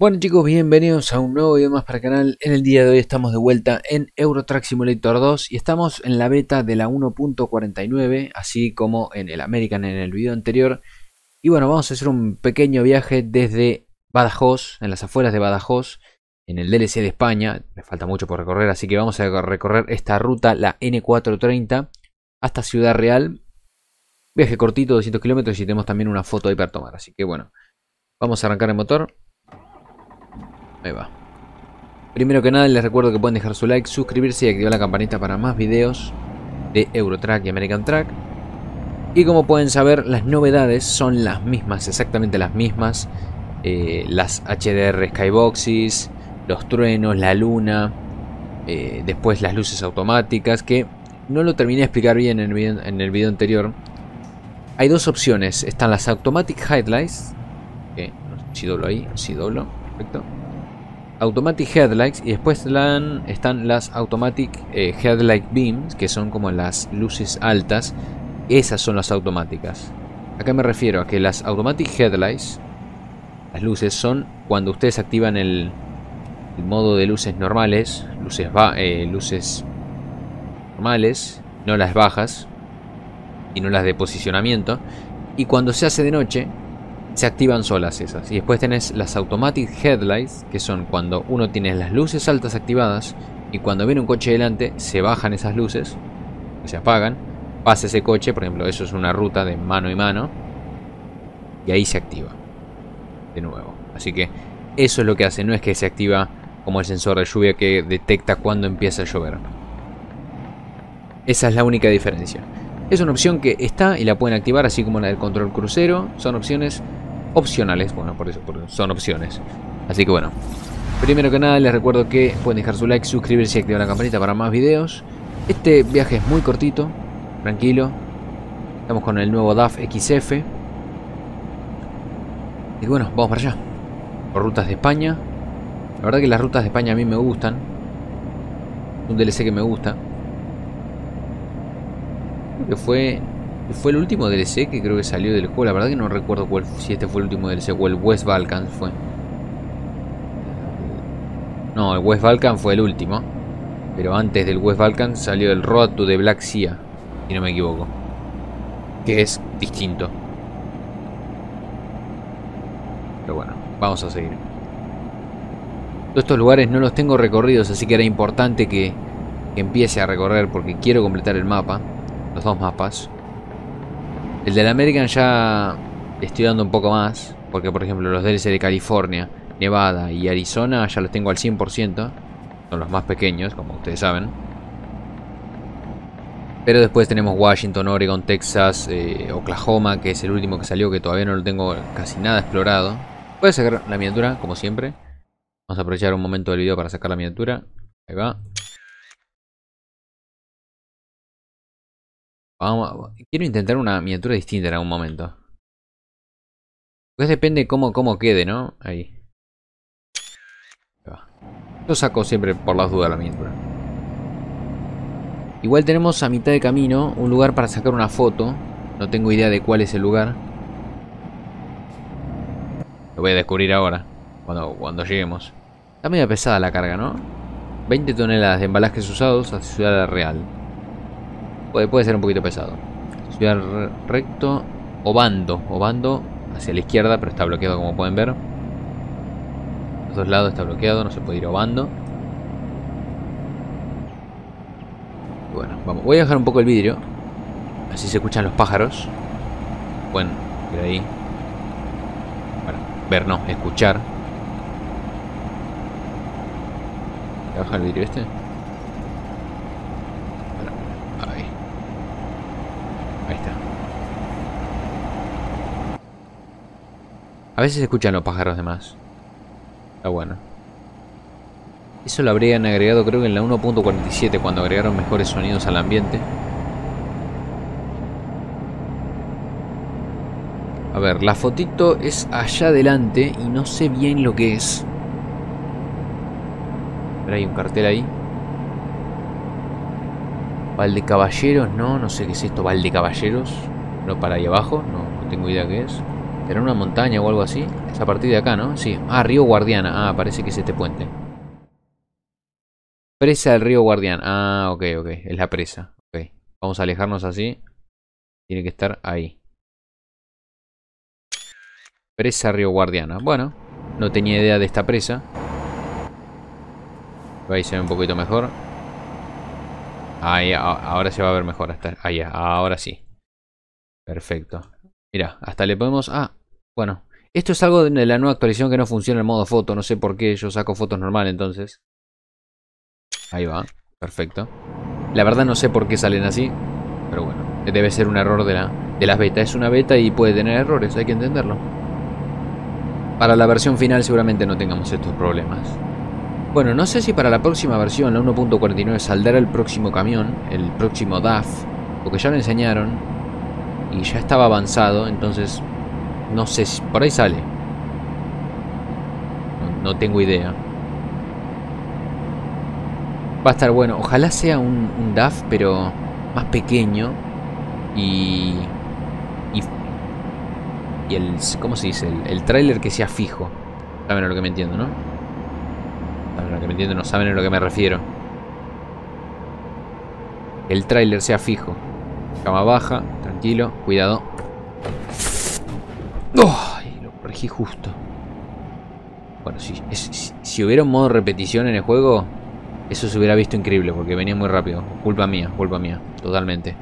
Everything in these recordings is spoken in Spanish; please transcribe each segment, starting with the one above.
Bueno chicos, bienvenidos a un nuevo video más para el canal. En el día de hoy estamos de vuelta en Eurotrack Simulator 2 y estamos en la beta de la 1.49, así como en el American en el video anterior. Y bueno, vamos a hacer un pequeño viaje desde Badajoz, en las afueras de Badajoz, en el DLC de España. Me falta mucho por recorrer, así que vamos a recorrer esta ruta, la N430, hasta Ciudad Real. Viaje cortito, 200 kilómetros y tenemos también una foto ahí para tomar. Así que bueno, vamos a arrancar el motor. Ahí va. Primero que nada les recuerdo que pueden dejar su like, suscribirse y activar la campanita para más videos de Eurotrack y American Track. Y como pueden saber, las novedades son las mismas, exactamente las mismas. Eh, las HDR Skyboxes, los truenos, la luna, eh, después las luces automáticas, que no lo terminé de explicar bien en el, video, anterior. Hay dos opciones, están las Automatic Headlights, que si doblo ahí, si doblo, perfecto Automatic Headlights y después están las Automatic eh, Headlight Beams, que son como las luces altas. Esas son las automáticas. Acá me refiero a que las Automatic Headlights, las luces, son cuando ustedes activan el, modo de luces normales, luces, eh, luces normales, no las bajas, y no las de posicionamiento. Y cuando se hace de noche, se activan solas esas. Y después tenés las Automatic Headlights, que son cuando uno tiene las luces altas activadas y cuando viene un coche delante se bajan esas luces, se apagan, pasa ese coche, por ejemplo, eso es una ruta de mano y mano, y ahí se activa de nuevo. Así que eso es lo que hace, no es que se activa como el sensor de lluvia que detecta cuando empieza a llover. Esa es la única diferencia. Es una opción que está y la pueden activar así como la del control crucero. Son opciones opcionales. Bueno, por eso son opciones. Así que bueno. Primero que nada les recuerdo que pueden dejar su like, suscribirse y activar la campanita para más videos. Este viaje es muy cortito, tranquilo. Estamos con el nuevo DAF XF. Y bueno, vamos para allá. Por rutas de España. La verdad que las rutas de España a mí me gustan. Un DLC que me gusta. Creo que fue fue el último DLC que creo que salió del juego. La verdad que no recuerdo cuál, si este fue el último DLC o el West Balkan fue. No, el West Balkan fue el último. Pero antes del West Balkan salió el Road to the Black Sea, si no me equivoco. Que es distinto. Pero bueno, vamos a seguir. Todos estos lugares no los tengo recorridos, así que era importante que empiece a recorrer porque quiero completar el mapa. Los dos mapas. El del American ya estoy dando un poco más. Porque por ejemplo los DLC de California, Nevada y Arizona ya los tengo al 100%. Son los más pequeños, como ustedes saben. Pero después tenemos Washington, Oregon, Texas, eh, Oklahoma, que es el último que salió, que todavía no lo tengo casi nada explorado. Voy sacar la miniatura, como siempre. Vamos a aprovechar un momento del video para sacar la miniatura. Ahí va. Quiero intentar una miniatura distinta en algún momento. Pues depende cómo, cómo quede, ¿no? Ahí. Yo saco siempre por las dudas la miniatura. Igual tenemos a mitad de camino un lugar para sacar una foto. No tengo idea de cuál es el lugar. Lo voy a descubrir ahora. Cuando, cuando lleguemos. Está medio pesada la carga, ¿no? 20 toneladas de embalajes usados a Ciudad Real. Puede, ser un poquito pesado. Ciudad recto. Obando. Obando hacia la izquierda, pero está bloqueado como pueden ver. Los dos lados está bloqueado, no se puede ir obando. Bueno, vamos. Voy a dejar un poco el vidrio. Así se escuchan los pájaros. Pueden ver ahí. Bueno, ver no, escuchar. ¿Voy a bajar el vidrio este? A veces escuchan los pájaros de más. Está bueno. Eso lo habrían agregado creo que en la 1.47 cuando agregaron mejores sonidos al ambiente. A ver, la fotito es allá adelante y no sé bien lo que es. Pero hay un cartel ahí. Valde Caballeros, no, no sé qué es esto, Valde Caballeros. No para ahí abajo, no, no tengo idea qué es. ¿Era una montaña o algo así? Es a partir de acá, ¿no? Sí. Ah, Río Guardiana. Ah, parece que es este puente. Presa del río Guardián. Ah, ok, ok. Es la presa. Ok. Vamos a alejarnos así. Tiene que estar ahí. Presa Río Guardiana. Bueno, no tenía idea de esta presa. Ahí se ve un poquito mejor. Ahí, ahora se va a ver mejor. Hasta ahí, ahora sí. Perfecto. Mira, hasta le podemos... Ah, bueno. Esto es algo de la nueva actualización que no funciona en modo foto. No sé por qué. Yo saco fotos normal entonces. Ahí va. Perfecto. La verdad no sé por qué salen así. Pero bueno. Debe ser un error de, la, de las betas. Es una beta y puede tener errores. Hay que entenderlo. Para la versión final seguramente no tengamos estos problemas. Bueno, no sé si para la próxima versión, la 1.49, saldrá el próximo camión, el próximo DAF, porque ya lo enseñaron y ya estaba avanzado, entonces no sé si por ahí sale. No, tengo idea. Va a estar bueno, ojalá sea un, DAF, pero más pequeño y, y, y el, ¿cómo se dice? El, el tráiler que sea fijo. Saben a lo que me entiendo, ¿no? Saben a lo que me entiendo, no saben a lo que me refiero. El tráiler sea fijo. Cama baja, tranquilo, cuidado. Ay, lo corregí justo. Bueno, si, si, hubiera un modo repetición en el juego, eso se hubiera visto increíble porque venía muy rápido. Culpa mía, culpa mía, totalmente.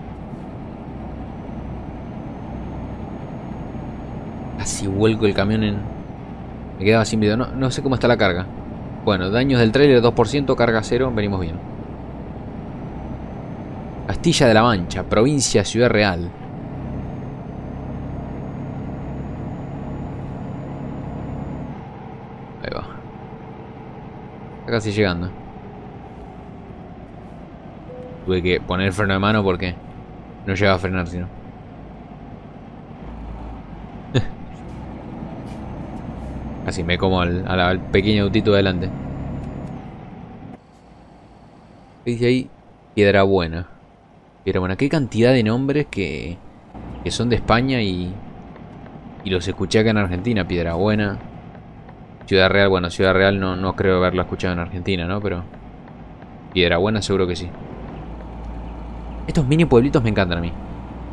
Así vuelco el camión en... Me quedaba sin video, no, no sé cómo está la carga. Bueno, daños del trailer 2%, carga 0, venimos bien. Castilla de la Mancha, provincia Ciudad Real. Ahí va. Está casi llegando. Tuve que poner el freno de mano porque no llegaba a frenar, sino. Así me como al, pequeño autito de adelante. Dice ahí? Piedra Buena. Piedra Buena. Qué cantidad de nombres que, que son de España y, y los escuché acá en Argentina. Piedra Buena. Ciudad Real. Bueno, Ciudad Real no, no creo haberla escuchado en Argentina, ¿no? Pero Piedra Buena seguro que sí. Estos mini pueblitos me encantan a mí.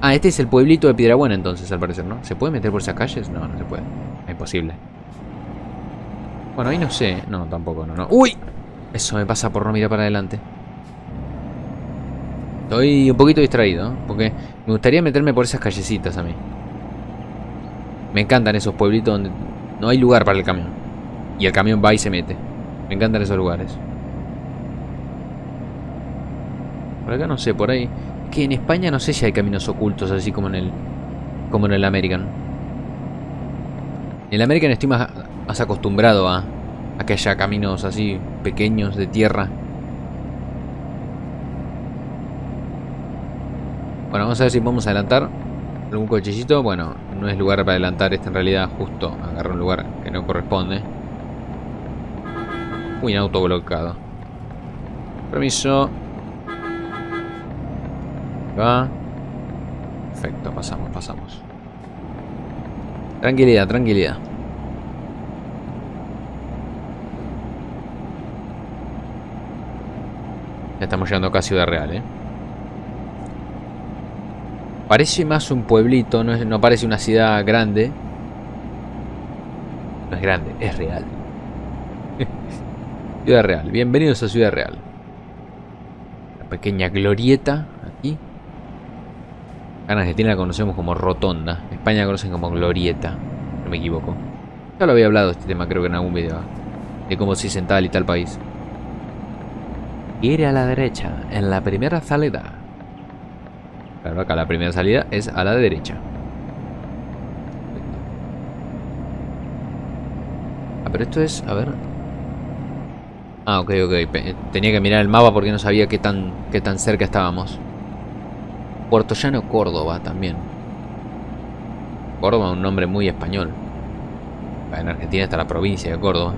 Ah, este es el pueblito de Piedra Buena entonces, al parecer, ¿no? ¿Se puede meter por esas calles? No, no se puede. Es imposible. Bueno, ahí no sé. No, tampoco, no, no. ¡Uy! Eso me pasa por no mirar para adelante. Estoy un poquito distraído, porque me gustaría meterme por esas callecitas a mí. Me encantan esos pueblitos donde no hay lugar para el camión. Y el camión va y se mete. Me encantan esos lugares. Por acá no sé, por ahí. Que en España no sé si hay caminos ocultos así como en el. como en el American. En el American estoy más más acostumbrado a, a que haya caminos así pequeños de tierra. Bueno, vamos a ver si podemos adelantar algún cochecito. Bueno, no es lugar para adelantar, este en realidad justo agarra un lugar que no corresponde. Uy, un auto bloqueado. Permiso. Va. Perfecto, pasamos, pasamos. Tranquilidad, tranquilidad. estamos llegando casi a Ciudad Real, ¿eh? Parece más un pueblito, no, no parece una ciudad grande. No es grande, es real. ciudad Real, bienvenidos a Ciudad Real. La pequeña glorieta aquí. En Argentina la conocemos como rotonda. España la conocen como glorieta. No me equivoco. Ya lo había hablado este tema creo que en algún video. De cómo se en tal y tal país. Ir a la derecha, en la primera salida. Claro, acá la primera salida es a la derecha. Ah, pero esto es, a ver. Ah, ok, ok. Tenía que mirar el mapa porque no sabía qué tan, qué tan cerca estábamos. Puerto Llano, Córdoba también. Córdoba un nombre muy español. En Argentina está la provincia de Córdoba.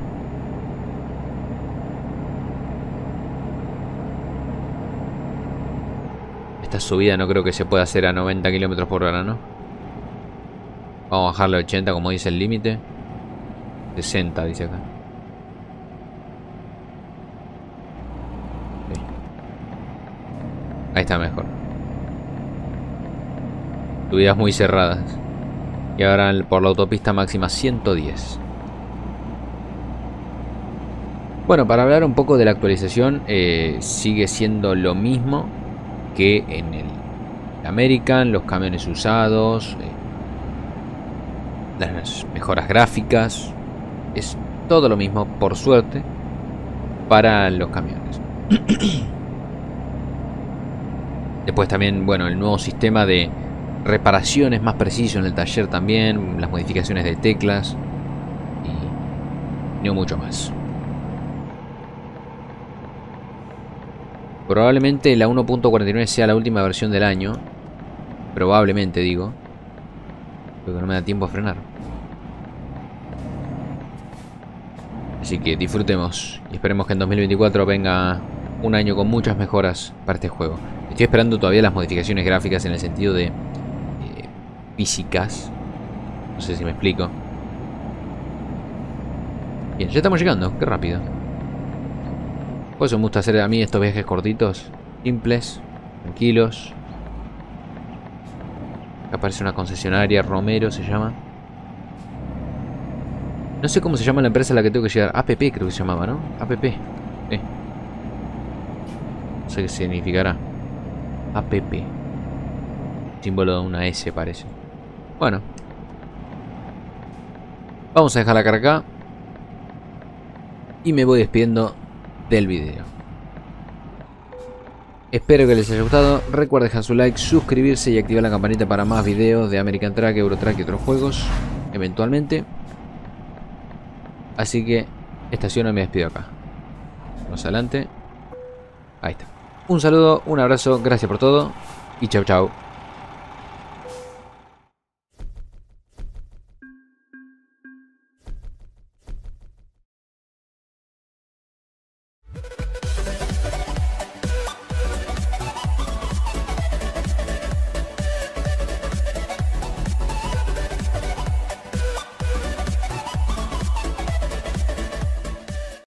Esta subida no creo que se pueda hacer a 90 km por hora, ¿no? Vamos a bajarle a 80 como dice el límite. 60 dice acá. Está mejor. Subidas muy cerradas. Y ahora por la autopista máxima 110. Bueno, para hablar un poco de la actualización, eh, sigue siendo lo mismo que en el American, los camiones usados, eh, las mejoras gráficas, es todo lo mismo, por suerte, para los camiones. Después también, bueno, el nuevo sistema de reparaciones más preciso en el taller también, las modificaciones de teclas y no mucho más. Probablemente la 1.49 sea la última versión del año. Probablemente digo. Porque no me da tiempo a frenar. Así que disfrutemos y esperemos que en 2024 venga un año con muchas mejoras para este juego. Estoy esperando todavía las modificaciones gráficas en el sentido de eh, físicas. No sé si me explico. Bien, ya estamos llegando. Qué rápido. Por eso me gusta hacer a mí estos viajes cortitos, simples, tranquilos. Acá aparece una concesionaria, Romero se llama. No sé cómo se llama la empresa a la que tengo que llegar. APP creo que se llamaba, ¿no? APP. Sé qué significará. APP. Símbolo de una S parece. Bueno. Vamos a dejar la cara acá. Y me voy despidiendo del video. Espero que les haya gustado. Recuerden dejar su like, suscribirse y activar la campanita para más videos de American Track, Eurotrack y otros juegos. Eventualmente. Así que estaciono y me despido acá. Vamos adelante. Ahí está. Un saludo, un abrazo, gracias por todo y chau chau.